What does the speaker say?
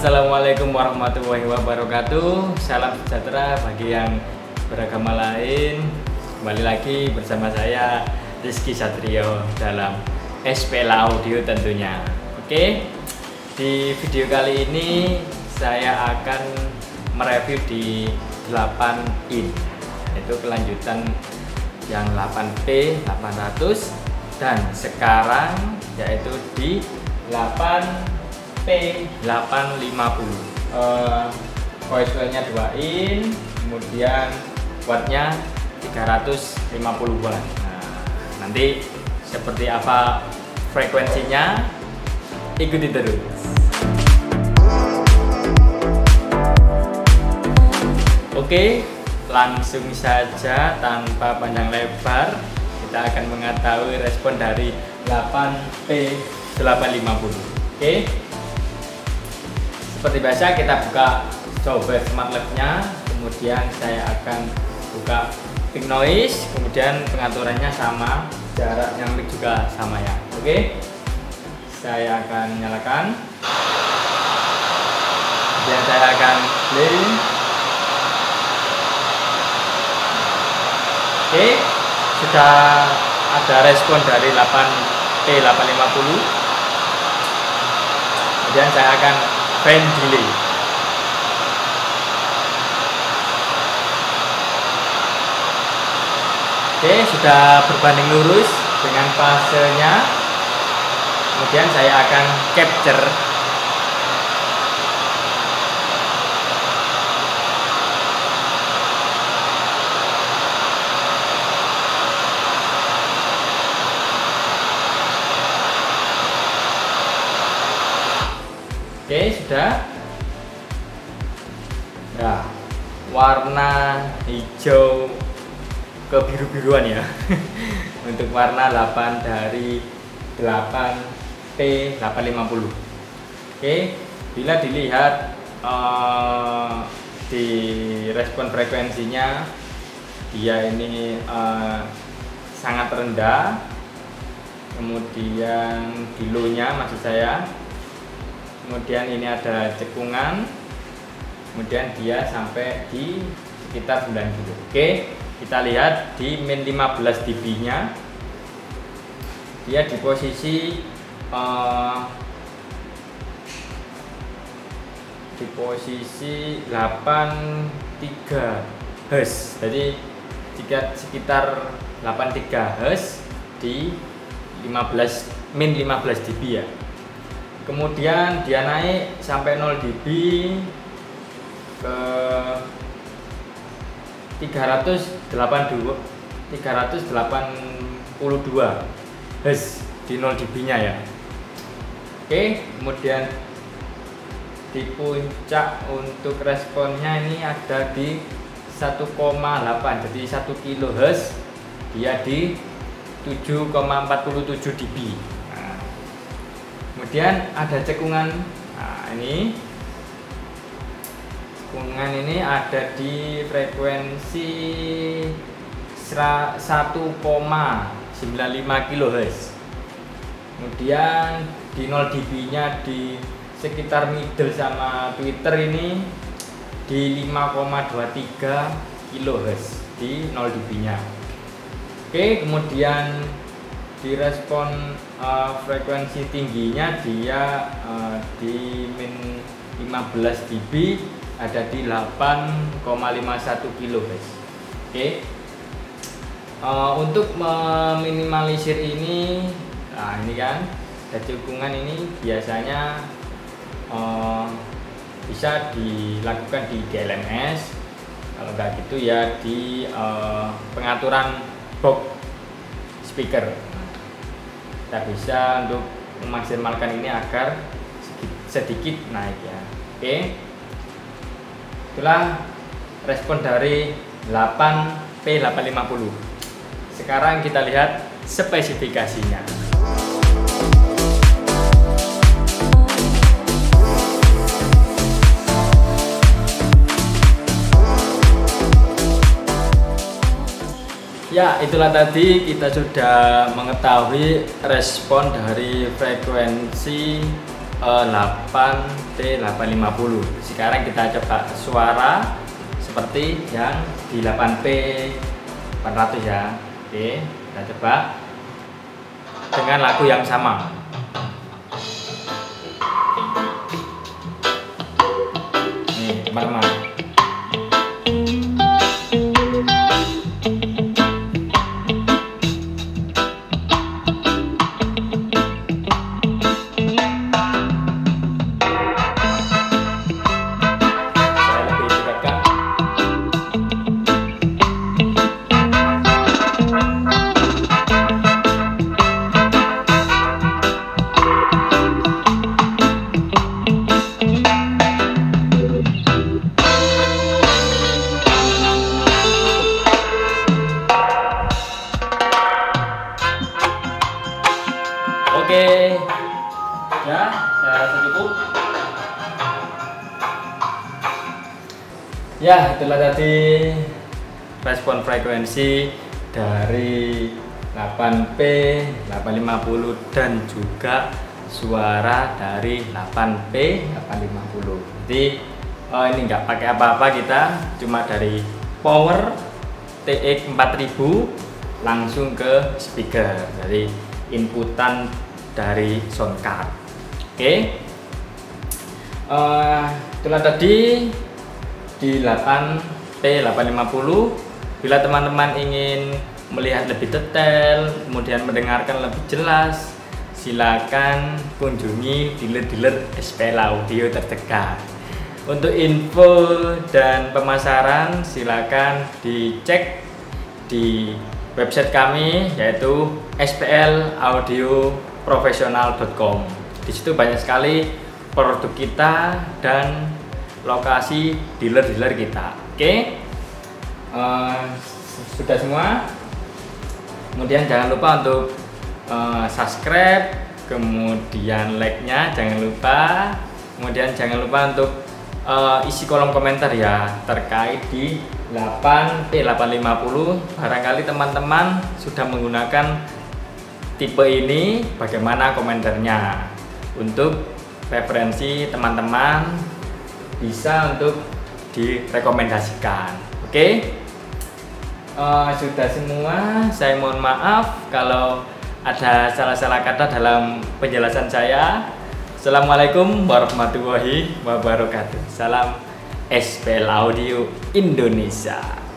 Assalamualaikum warahmatullahi wabarakatuh. Salam sejahtera bagi yang beragama lain. Kembali lagi bersama saya Rizky Satrio dalam SPLA Audio tentunya. Oke Di video kali ini saya akan mereview di 8 in Itu kelanjutan yang 8P 800 dan sekarang yaitu di 8P850 uh, voice nya 2 in kemudian wattnya 350 watt. Nah, nanti seperti apa frekuensinya ikuti terus. Oke langsung saja tanpa panjang lebar kita akan mengetahui respon dari 8P850 oke seperti biasa kita buka coba smart lab nya kemudian saya akan buka pink noise. Kemudian pengaturannya sama jarak yang juga sama ya. Oke saya akan nyalakan. Kemudian saya akan play. Oke, sudah ada respon dari 8P850. Kemudian saya akan fan delay. Oke, sudah berbanding lurus dengan fasenya. Kemudian saya akan capture Oke, sudah. Nah, warna hijau ke biru-biruan ya. Untuk warna 8 dari 8P850. Oke, bila dilihat uh, di respon frekuensinya dia ini uh, sangat rendah. Kemudian kilonya maksud saya kemudian ini ada cekungan. Kemudian dia sampai di sekitar 9 kilo oke kita lihat di min 15 dB nya dia di posisi uh, di posisi 83 Hz jadi jika sekitar 83 Hz di 15 min 15 dB ya kemudian dia naik sampai 0 dB ke 382 382 Hz di 0 dB nya ya. Oke kemudian di puncak untuk responnya ini ada di 1,8 jadi 1 kHz dia di 7,47 dB kemudian ada cekungan. Nah ini. Cekungan ini ada di frekuensi 1,95 kHz kemudian di 0 dB nya di sekitar middle sama Twitter ini di 5,23 kHz di 0 dB nya. Oke kemudian direspon uh, frekuensi tingginya dia uh, di min 15 dB ada di 8,51 kHz oke. Okay. uh, untuk meminimalisir ini nah ini kan hubungan ini biasanya uh, bisa dilakukan di GLMS kalau nggak gitu ya di uh, pengaturan box speaker kita bisa untuk memaksimalkan ini agar sedikit naik ya. Oke. Itulah respon dari 8P850 sekarang kita lihat spesifikasinya Ya, itulah tadi kita sudah mengetahui respon dari frekuensi uh, 8P850 sekarang kita coba suara seperti yang di 8P 400 ya. Oke kita coba dengan lagu yang sama. Nih teman-teman ya saya rasa cukup. Ya, itulah tadi respon frekuensi dari 8P 850 dan juga suara dari 8P 850. Jadi oh ini nggak pakai apa-apa kita, cuma dari power TX 4000 langsung ke speaker. Jadi inputan dari sound card okay. uh, eh, itulah tadi di 8P850 bila teman-teman ingin melihat lebih detail kemudian mendengarkan lebih jelas silakan kunjungi dealer-dealer SPL Audio terdekat untuk info dan pemasaran silakan dicek di website kami yaitu splaudioprofesional.com. Di situ banyak sekali produk kita dan lokasi dealer-dealer kita. Oke, uh, sudah semua. Kemudian jangan lupa untuk uh, subscribe, kemudian like-nya jangan lupa. Kemudian jangan lupa untuk uh, isi kolom komentar ya terkait di 8 P850 barangkali teman-teman sudah menggunakan tipe ini bagaimana komentarnya untuk referensi teman-teman bisa untuk direkomendasikan oke okay? uh, eh, sudah semua saya mohon maaf kalau ada salah-salah kata dalam penjelasan saya Assalamualaikum warahmatullahi wabarakatuh salam SPL Audio Indonesia.